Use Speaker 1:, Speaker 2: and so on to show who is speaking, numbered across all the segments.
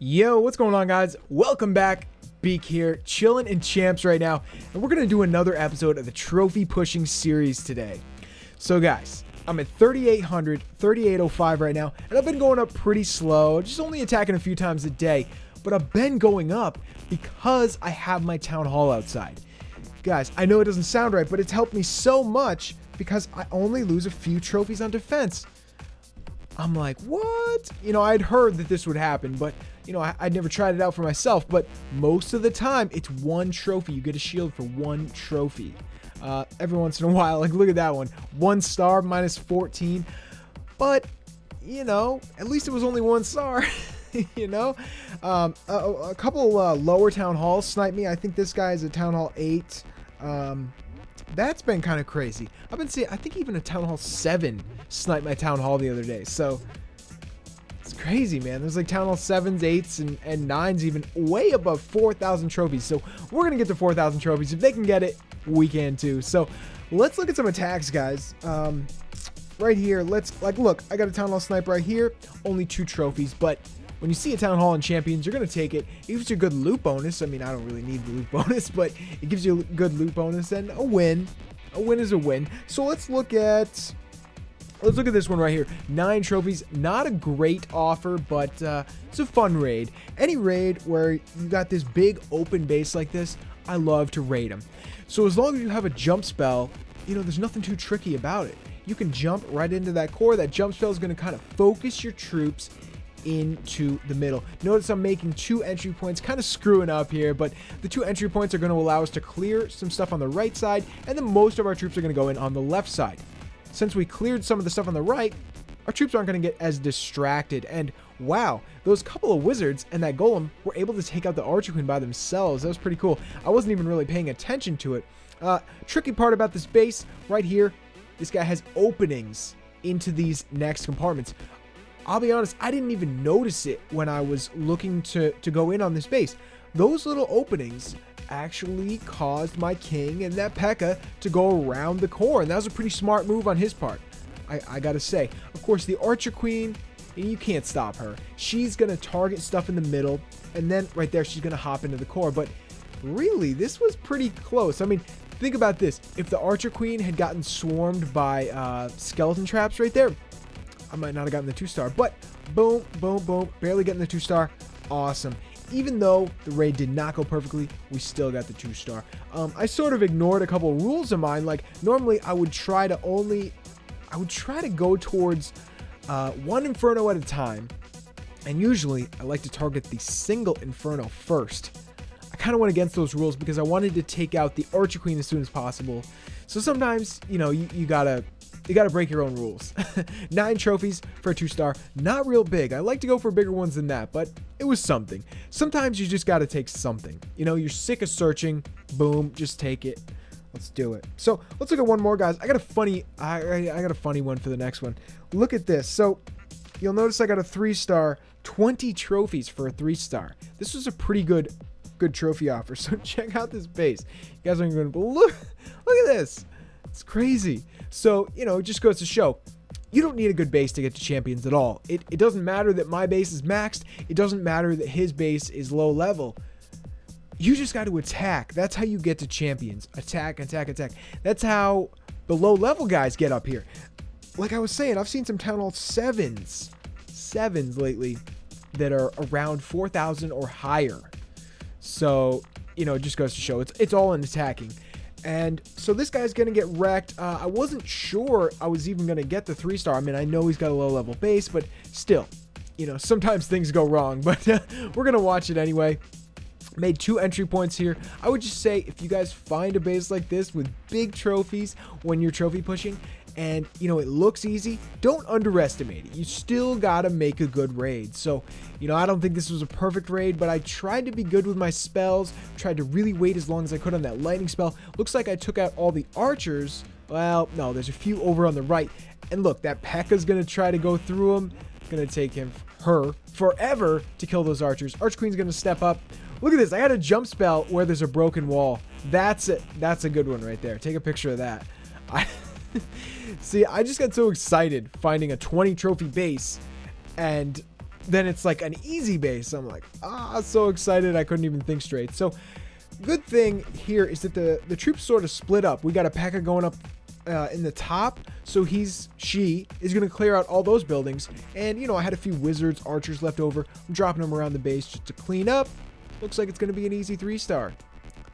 Speaker 1: Yo, what's going on, guys? Welcome back. Beak here, chilling in champs right now, and we're gonna do another episode of the trophy pushing series today. So, guys, I'm at 3,800, 3,805 right now, and I've been going up pretty slow, just only attacking a few times a day, but I've been going up because I have my town hall outside. Guys, I know it doesn't sound right, but it's helped me so much because I only lose a few trophies on defense. I'm like, what? You know, I'd heard that this would happen, but you know, I, would never tried it out for myself. But most of the time, it's one trophy. You get a shield for one trophy. Uh, every once in a while, like look at that one, one star minus 14. But you know, at least it was only one star. you know, um, a, a, couple uh, lower town halls snipe me. I think this guy is a town hall eight. Um, that's been kind of crazy. I've been seeing, I think even a Town Hall 7 sniped my Town Hall the other day. So it's crazy, man. There's like Town Hall 7s, 8s, and, and 9s even way above 4,000 trophies. So we're going to get to 4,000 trophies. If they can get it, we can too. So let's look at some attacks, guys. Um, right here, let's, like, look, I got a Town Hall snipe right here. Only two trophies, but when you see a Town Hall in Champions, you're going to take it. It gives you a good loot bonus. I mean, I don't really need the loot bonus, but it gives you a good loot bonus and a win. A win is a win. So let's look at... Let's look at this one right here. Nine trophies. Not a great offer, but uh, it's a fun raid. Any raid where you got this big open base like this, I love to raid them. So as long as you have a jump spell, you know, there's nothing too tricky about it. You can jump right into that core. That jump spell is going to kind of focus your troops into the middle. Notice I'm making two entry points, kind of screwing up here, but the two entry points are going to allow us to clear some stuff on the right side, and then most of our troops are going to go in on the left side. Since we cleared some of the stuff on the right, our troops aren't going to get as distracted, and wow, those couple of wizards and that golem were able to take out the Archer Queen by themselves. That was pretty cool. I wasn't even really paying attention to it. Uh, tricky part about this base, right here, this guy has openings into these next compartments. I'll be honest, I didn't even notice it when I was looking to, to go in on this base. Those little openings actually caused my king and that P.E.K.K.A. to go around the core, and that was a pretty smart move on his part. I, I gotta say. Of course, the Archer Queen, you can't stop her. She's gonna target stuff in the middle, and then right there, she's gonna hop into the core. But really, this was pretty close. I mean, think about this. If the Archer Queen had gotten swarmed by uh, skeleton traps right there, I might not have gotten the two star, but boom, boom, boom, barely getting the two star. Awesome. Even though the raid did not go perfectly, we still got the two star. Um, I sort of ignored a couple of rules of mine. Like normally I would try to only, I would try to go towards uh, one Inferno at a time. And usually I like to target the single Inferno first. I kind of went against those rules because I wanted to take out the Archer Queen as soon as possible. So sometimes, you know, you, you gotta you got to break your own rules. Nine trophies for a two star, not real big. I like to go for bigger ones than that, but it was something. Sometimes you just got to take something. You know, you're sick of searching, boom, just take it. Let's do it. So let's look at one more, guys. I got a funny, I, I, I got a funny one for the next one. Look at this. So you'll notice I got a three star, 20 trophies for a three star. This was a pretty good, good trophy offer. So check out this base. You guys aren't going to look, look at this. It's crazy. So, you know, it just goes to show you don't need a good base to get to champions at all. It, it doesn't matter that my base is maxed, it doesn't matter that his base is low level. You just got to attack. That's how you get to champions. Attack, attack, attack. That's how the low level guys get up here. Like I was saying, I've seen some Town Hall 7s, 7s lately that are around 4,000 or higher. So, you know, it just goes to show it's, it's all in attacking. And so this guy's going to get wrecked. Uh, I wasn't sure I was even going to get the three star. I mean, I know he's got a low level base, but still, you know, sometimes things go wrong. But uh, we're going to watch it anyway. Made two entry points here. I would just say if you guys find a base like this with big trophies when you're trophy pushing, and you know it looks easy. Don't underestimate it. You still gotta make a good raid. So you know i don't think this was a perfect raid but i tried to be good with my spells. Tried to really wait as long as i could on that lightning spell. Looks like i took out all the archers. Well no there's a few over on the right. And look that P.E.K.K.A.'s gonna try to go through them gonna take him her forever to kill those archers. Arch queen's gonna step up. Look at this. I had a jump spell where there's a broken wall. That's it that's a good one right there. Take a picture of that. I See, I just got so excited finding a 20 trophy base. and then it's like an easy base. I'm like, ah, so excited I couldn't even think straight. So good thing here is that the the troops sort of split up. We got a P.E.K.K.A going up uh, in the top, so he's she is gonna clear out all those buildings. And you know, I had a few wizards, archers left over. I'm dropping them around the base just to clean up. Looks like it's gonna be an easy three star.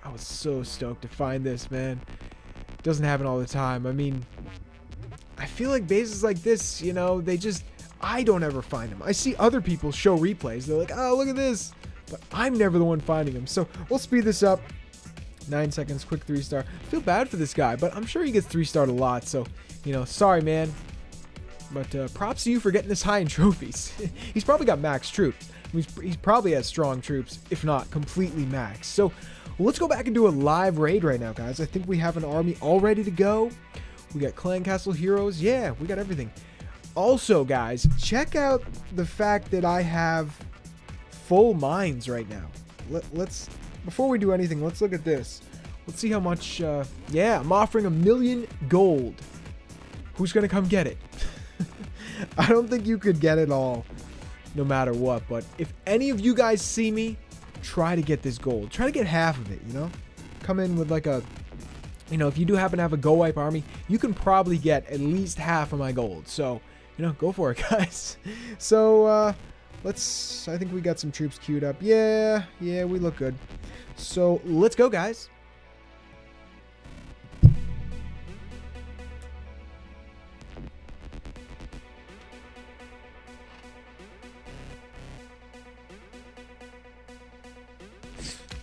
Speaker 1: I was so stoked to find this, man. Doesn't happen all the time. I mean, I feel like bases like this, you know, they just I don't ever find them. I see other people show replays. They're like, oh, look at this but I'm never the one finding them. So we'll speed this up. Nine seconds, quick three star. I feel bad for this guy, but I'm sure he gets three starred a lot. So, you know, sorry, man. But uh, props to you for getting this high in trophies. he's probably got max troops. He's, he's probably has strong troops, if not completely max. So let's go back and do a live raid right now, guys. I think we have an army all ready to go. We got clan castle heroes. Yeah, we got everything. Also, guys, check out the fact that I have full mines right now. Let, us before we do anything, let's look at this. Let's see how much, uh, yeah, I'm offering a million gold. Who's going to come get it? I don't think you could get it all no matter what, but if any of you guys see me, try to get this gold. Try to get half of it, you know? Come in with like a, you know, if you do happen to have a GoWiPe army, you can probably get at least half of my gold. So, you know, go for it, guys. So, uh, Let's, I think we got some troops queued up. Yeah, yeah, we look good. So let's go, guys.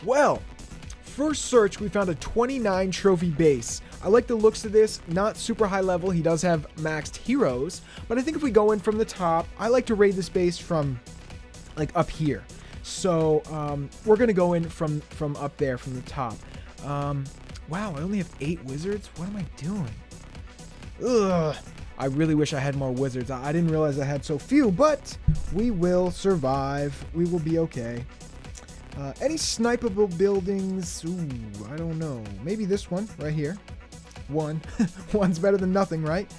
Speaker 1: Well, first search, we found a 29 trophy base. I like the looks of this, not super high level. He does have maxed heroes, but I think if we go in from the top, I like to raid this base from like up here. So um, we're gonna go in from from up there from the top. Um, wow, I only have eight wizards. What am I doing? Ugh. I really wish I had more wizards. I didn't realize I had so few, but we will survive. We will be okay. Uh, any snipeable buildings? Ooh, I don't know. Maybe this one right here. One. One's better than nothing, right?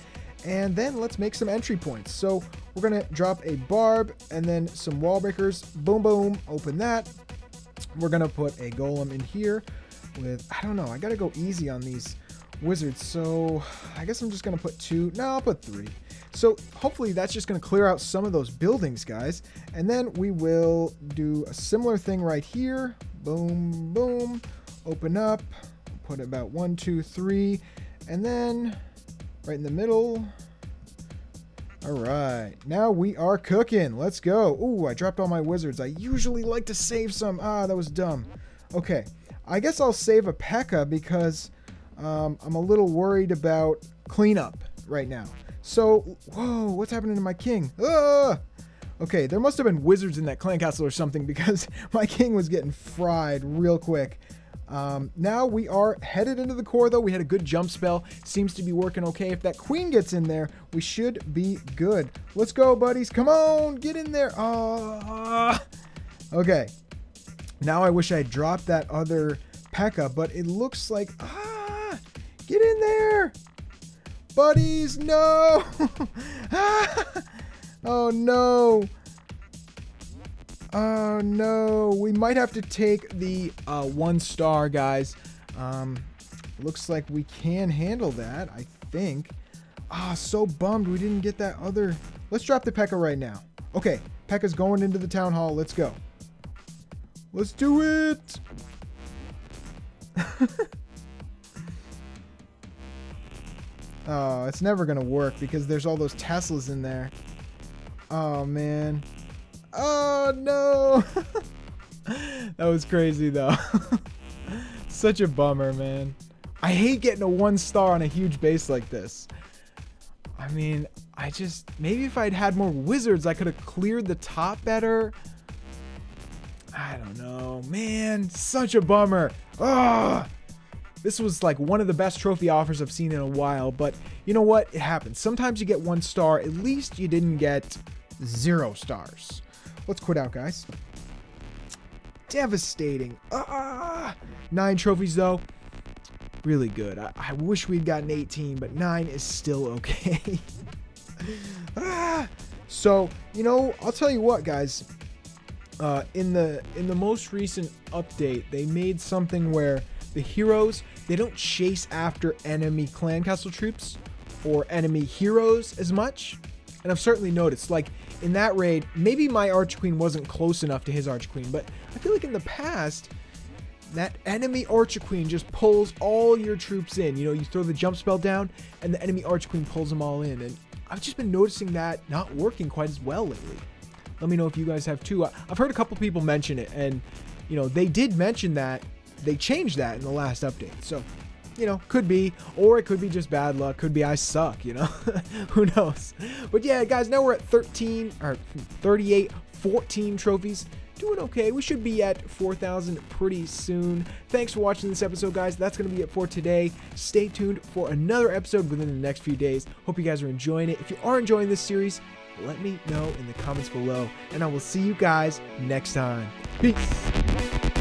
Speaker 1: And then let's make some entry points. So we're going to drop a barb and then some wall breakers. Boom, boom. Open that. We're going to put a golem in here with, I don't know, I got to go easy on these wizards. So I guess I'm just going to put two. No, I'll put three. So hopefully that's just going to clear out some of those buildings, guys. And then we will do a similar thing right here. Boom, boom. Open up. Put about one, two, three. And then right in the middle. All right, now we are cooking. Let's go. Ooh, I dropped all my wizards. I usually like to save some. Ah, that was dumb. Okay, I guess I'll save a P.E.K.K.A because um, I'm a little worried about cleanup right now. So, whoa, what's happening to my king? Ah! Okay, there must have been wizards in that clan castle or something because my king was getting fried real quick. Um, now we are headed into the core, though. We had a good jump spell. Seems to be working okay. If that queen gets in there, we should be good. Let's go, buddies. Come on, get in there. Oh, okay. Now I wish I dropped that other P.E.K.K.A, but it looks like... Ah, get in there. Buddies, no. oh, no. Oh no, we might have to take the uh, one star, guys. Um, looks like we can handle that, I think. Ah, so bummed we didn't get that other... Let's drop the P.E.K.K.A right now. Okay, P.E.K.K.A's going into the town hall. Let's go. Let's do it! oh, it's never to work because there's all those Teslas in there. Oh, man. Oh no! that was crazy though. Such a bummer, man. I hate getting a one star on a huge base like this. I mean, I just maybe if I'd had more wizards, I could have cleared the top better. I don't know, man. Such a bummer. Ugh. This was like one of the best trophy offers I've seen in a while, but you know what? It happens. Sometimes you get one star. At least you didn't get zero stars. Let's quit out, guys. Devastating. Ah! Nine trophies, though. Really good. I, I wish we'd gotten 18, but nine is still okay. ah! So, you know, I'll tell you what, guys. Uh, in the in the most recent update, they made something where the heroes they don't chase after enemy clan castle troops or enemy heroes as much. And I've certainly noticed, like in that raid, maybe my Arch Queen wasn't close enough to his Arch Queen, but I feel like in the past, that enemy Archer Queen just pulls all your troops in. You know, you throw the jump spell down, and the enemy Archer Queen pulls them all in. And I've just been noticing that not working quite as well lately. Let me know if you guys have too. I've heard a couple people mention it, and you know, they did mention that they changed that in the last update. So, you know, could be, or it could be just bad luck. Could be I suck, you know, who knows. But yeah, guys, now we're at 13 or hmm, 38, 14 trophies doing okay. We should be at 4,000 pretty soon. Thanks for watching this episode, guys. That's going to be it for today. Stay tuned for another episode within the next few days. Hope you guys are enjoying it. If you are enjoying this series, let me know in the comments below, and I will see you guys next time. Peace.